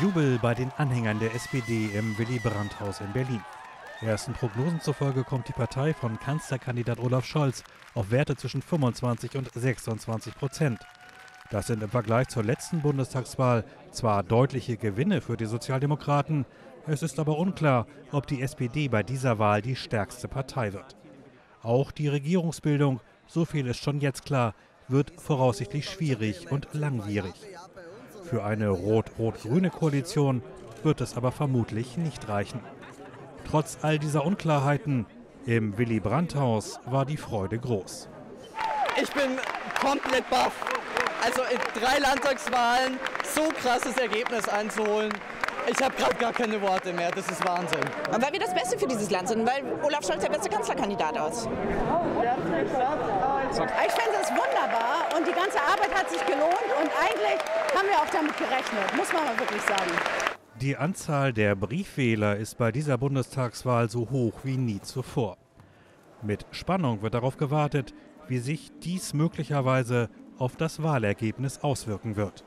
Jubel bei den Anhängern der SPD im Willy Brandt-Haus in Berlin. Ersten Prognosen zufolge kommt die Partei von Kanzlerkandidat Olaf Scholz auf Werte zwischen 25 und 26 Prozent. Das sind im Vergleich zur letzten Bundestagswahl zwar deutliche Gewinne für die Sozialdemokraten, es ist aber unklar, ob die SPD bei dieser Wahl die stärkste Partei wird. Auch die Regierungsbildung, so viel ist schon jetzt klar, wird voraussichtlich schwierig und langwierig. Für eine rot-rot-grüne Koalition wird es aber vermutlich nicht reichen. Trotz all dieser Unklarheiten im Willy Brandt-Haus war die Freude groß. Ich bin komplett baff. Also in drei Landtagswahlen so krasses Ergebnis einzuholen. Ich habe gerade gar keine Worte mehr. Das ist Wahnsinn. Und weil wir das Beste für dieses Land sind, weil Olaf Scholz der beste Kanzlerkandidat ist. Ich finde es wunderbar und die ganze Arbeit hat sich gelohnt und eigentlich haben wir auch damit gerechnet, muss man mal wirklich sagen. Die Anzahl der Briefwähler ist bei dieser Bundestagswahl so hoch wie nie zuvor. Mit Spannung wird darauf gewartet, wie sich dies möglicherweise auf das Wahlergebnis auswirken wird.